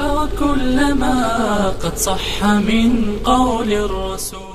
وكل ما قد صح من قول الرسول.